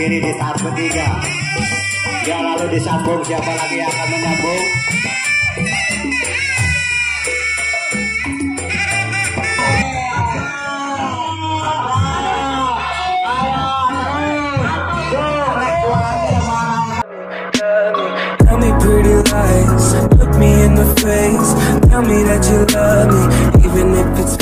diri di tahap ketiga. Ya lalu disambung siapa lagi yang akan menyambung? Face. Tell me that you love me, even if it's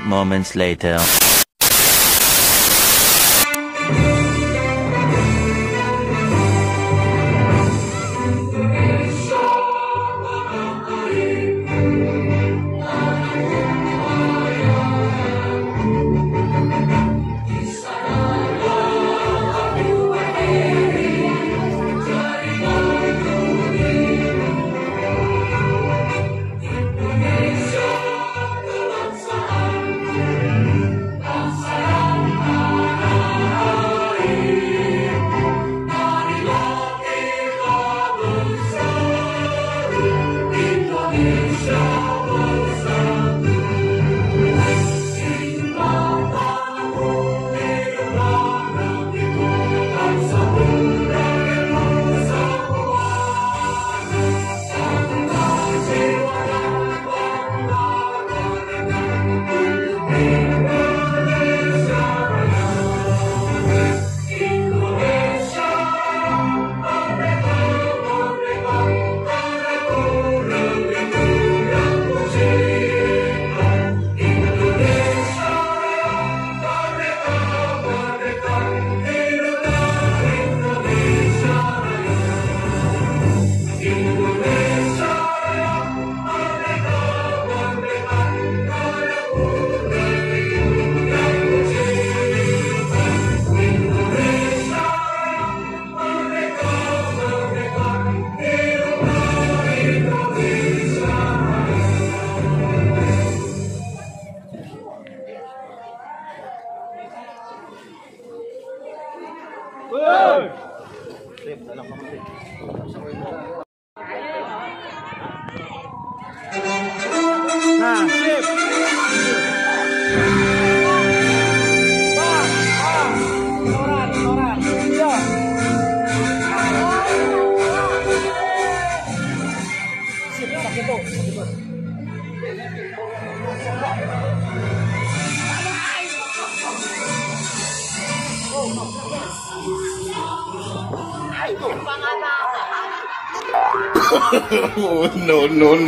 Moments later.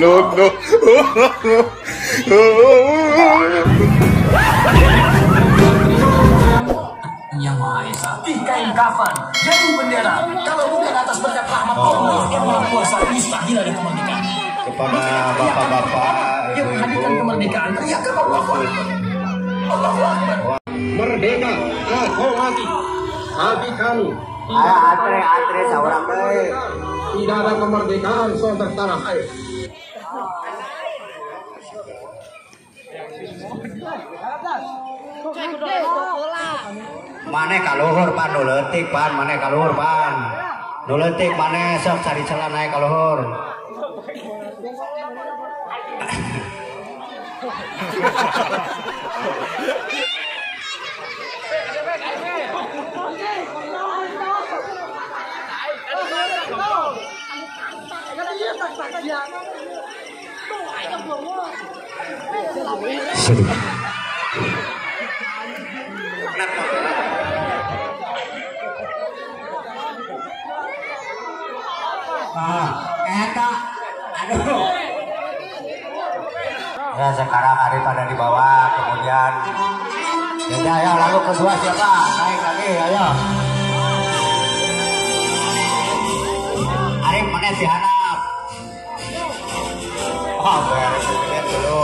No, no. Yang Maha Esa kain kafan jadi bendera kalau bukan atas berkat rahmat Allah yang Maha Kuasa mustahil ada kemerdekaan kepada bapak-bapak, yang menghadirkan ibu-ibu, kemerdekaan teriakan Allahu Akbar Allahu Akbar Merdeka, aku lagi. Hati kami. Ayo antre antre seorang. Tidak ada kemerdekaan saudara tanah air. Mane kaluhur pan nu leutik pan mane kaluhur pan. Nu leutik mane sok cari celah naik kaluhur. Ah, eta aduh. Ya sekarang hari pada di bawah, kemudian jadi ayo lalu kedua siapa? Naik lagi, ayo. Arif mana si Hanap? Oh, beres gede dulu.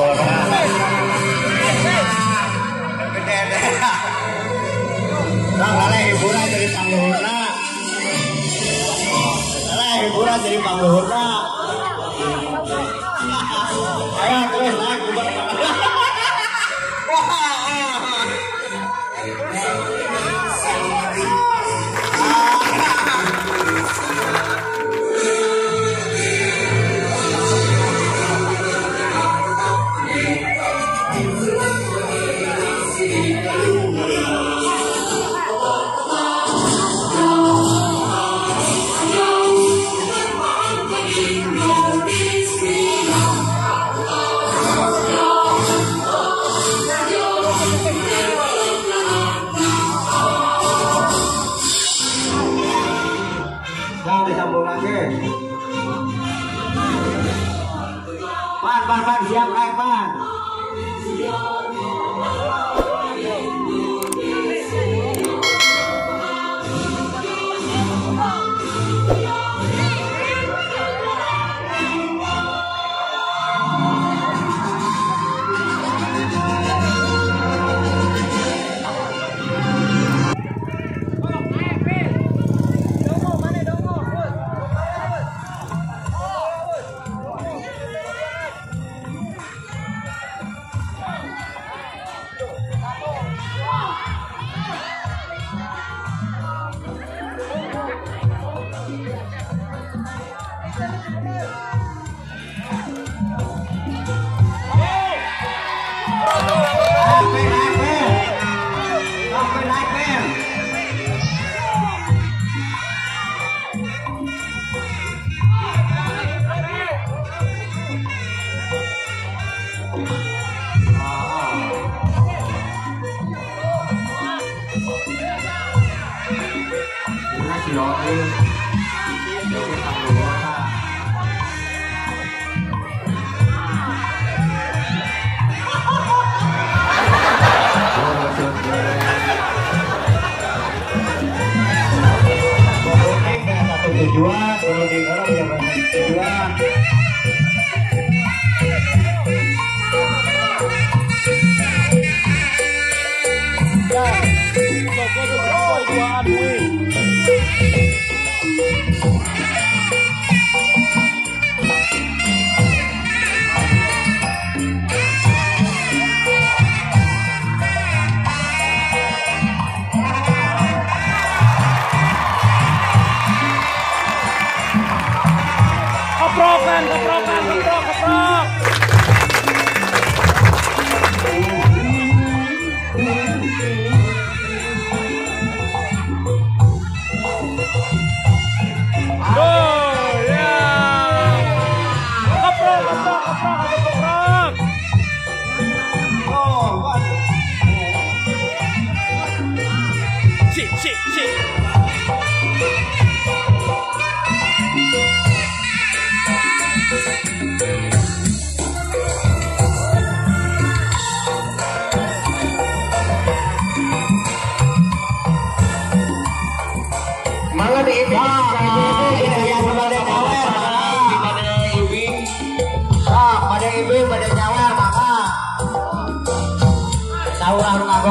Yeah.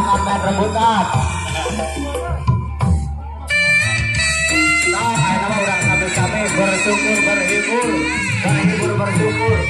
Kampen rebutan. Nah, nama orang kami-kami bersyukur berhibur. Berhibur bersyukur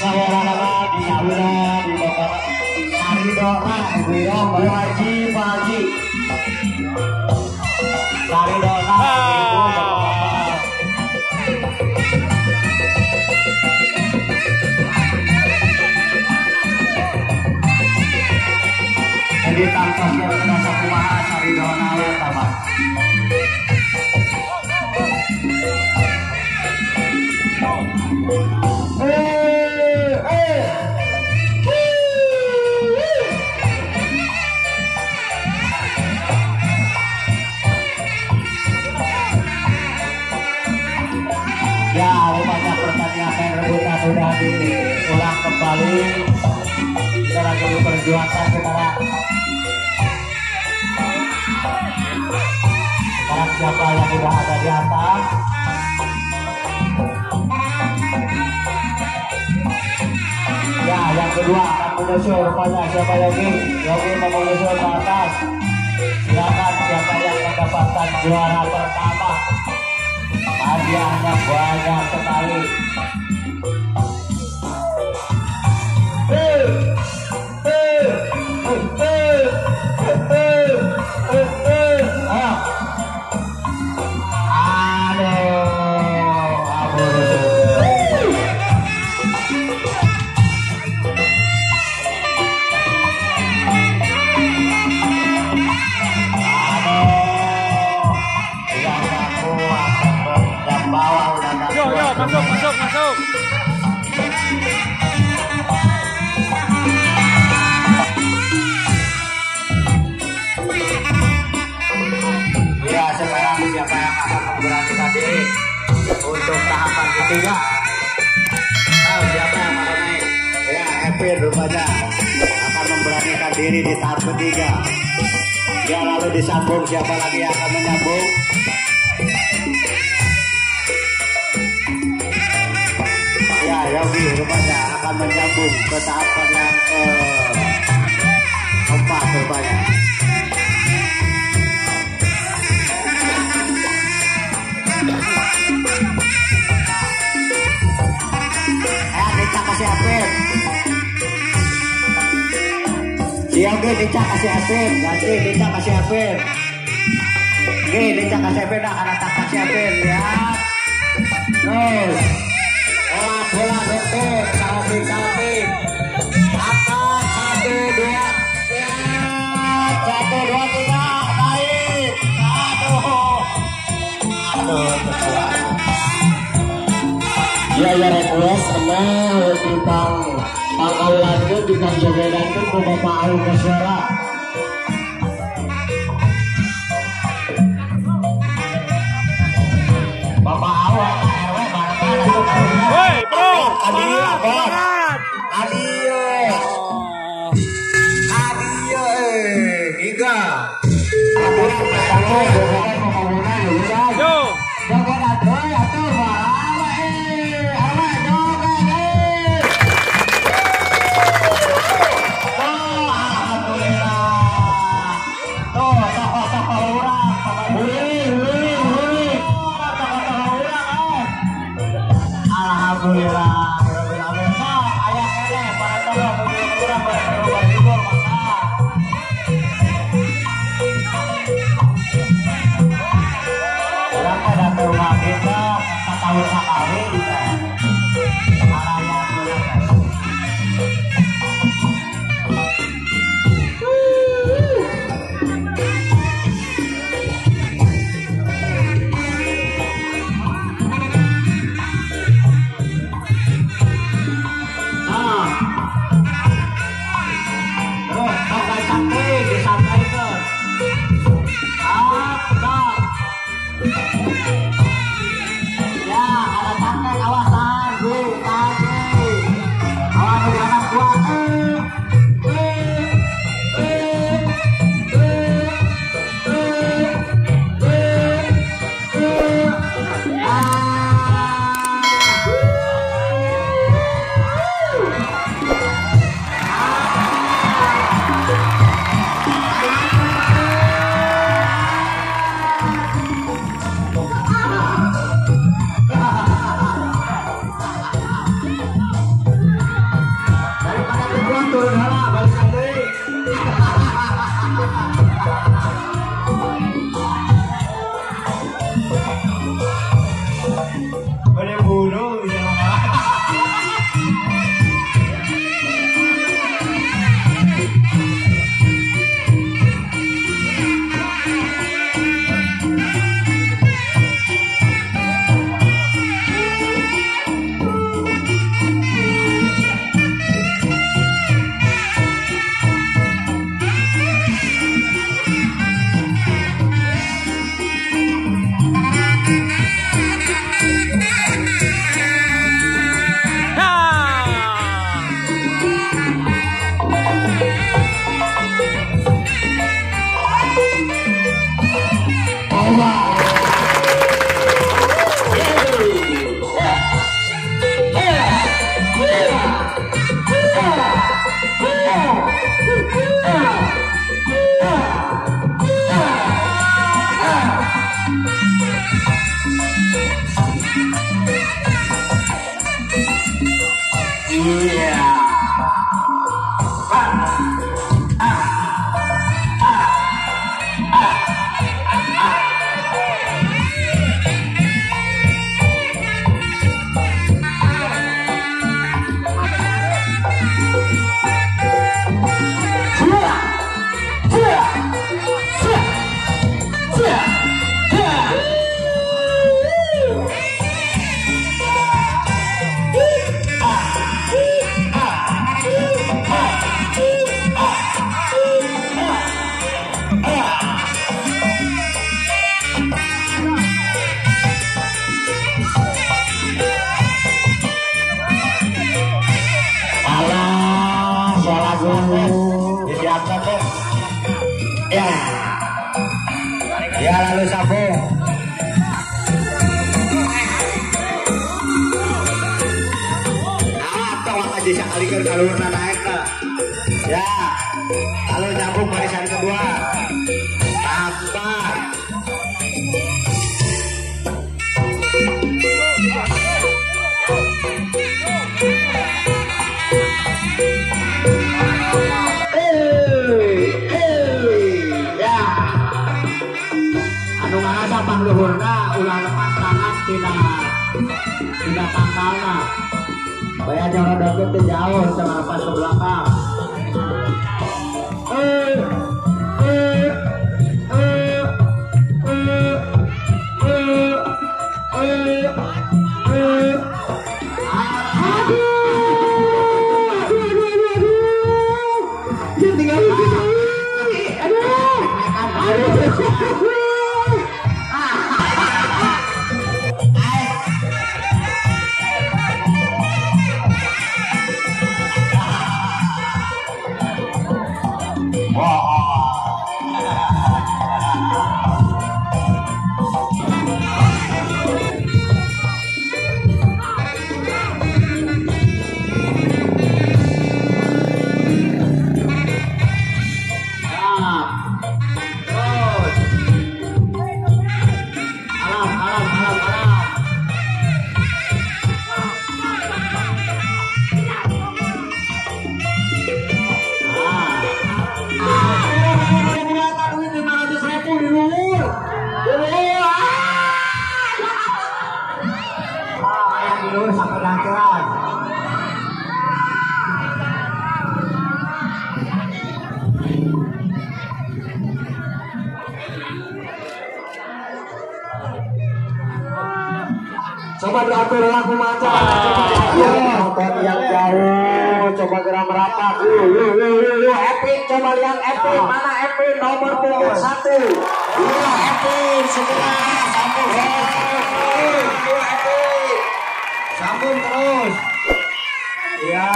saya rada di aula di bapak. Hari doa gue pagi pagi hari doa Jadi tanpa siapa satu mah hari doa nawa. Sudah ada di atas? Ya, yang kedua akan menyusul rupanya siapa Yogi? Yogi mau menyusul ke atas. Silakan siapa yang mendapatkan juara pertama. Hadiahnya banyak sekali. Masuk, masuk, masuk. Ya sekarang siapa yang akan memberanikan diri untuk tahapan ketiga? Tahu siapa yang akan naik? Ya Epir rupanya akan memberanikan diri di tahap ketiga. Ya lalu disambung siapa lagi yang akan menyambung? Ya Yogi rupanya akan menyambung ke tahapan yang keempat rupanya. Eh, Deca kasih Apip. Oke, Deca kasih Apip. Ganti, Deca kasih Apip. Oke, Deca kasih Apip dah, karena tak kasih Apip, ya. Terus. Bete, salti, salti. Angkat, satu, dua, ya. Satu, dua, tiga, naik. Aduh. Ya ya request karena tentang pangkalannya dengan jagaan itu ke Bapak Alu Keswara. Cuiabá. tina tina tangkalna supaya jangan deket ke jauh sama ke belakang eh eh. hampir laku macam otot yang jauh coba geram merapat Epin coba lihat Epin iya. mana Epin nomor iya. punggung satu. Iya Epin segera sambung Epin sambung terus. Ya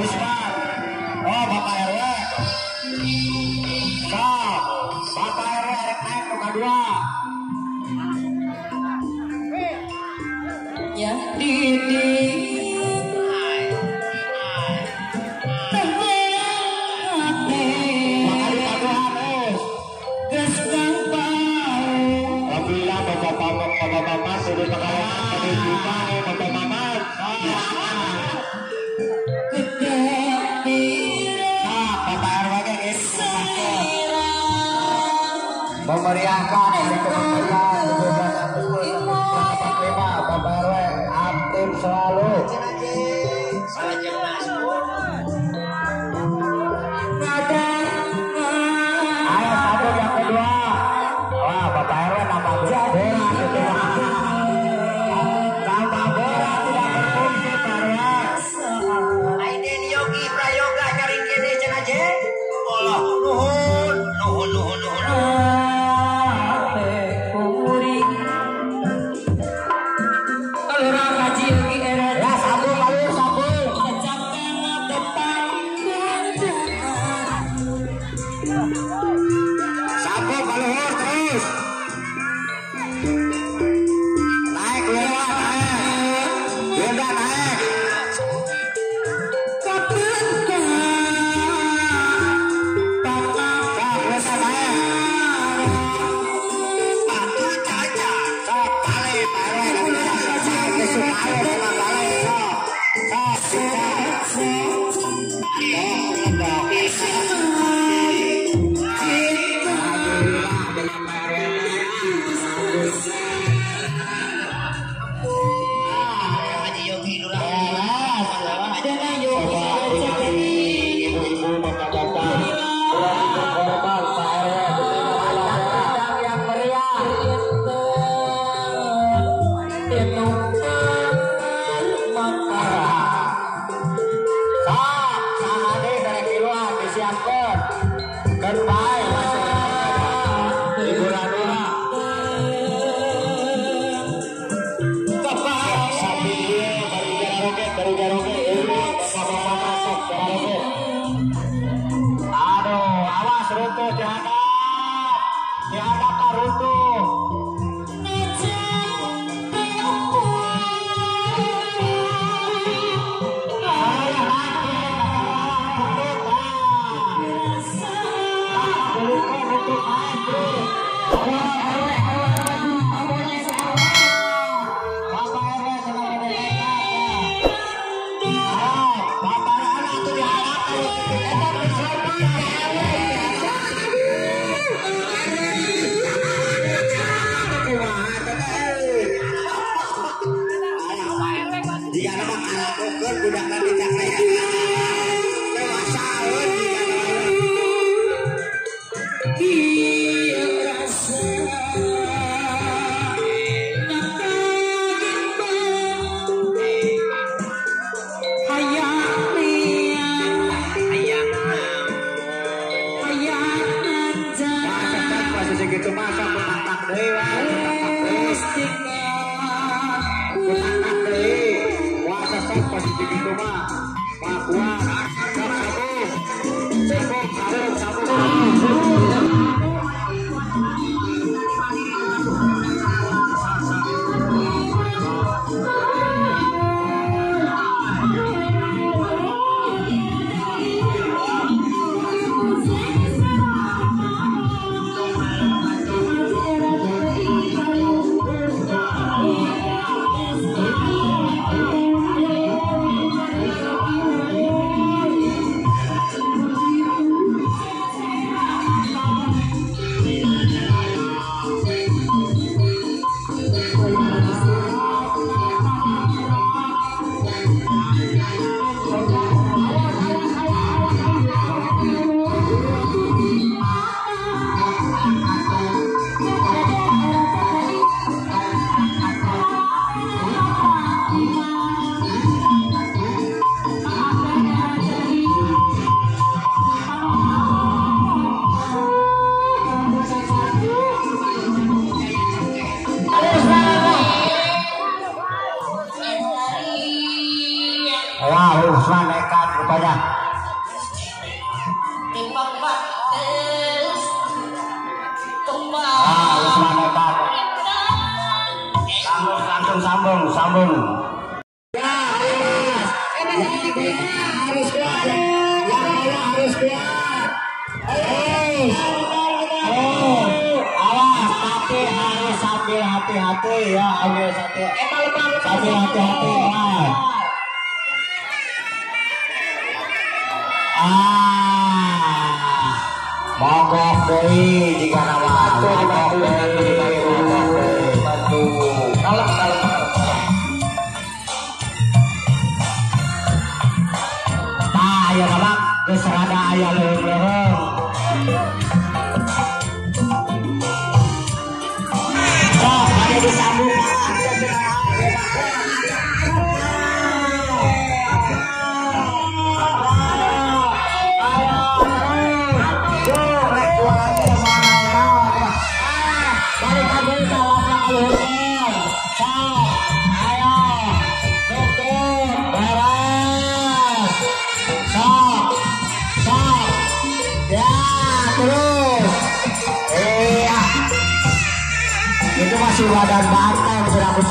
Iya, Usman. con cần bài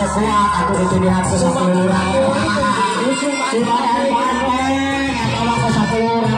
sehat aku dituduhan susah satu cuma dari parpeng atau lah susah terus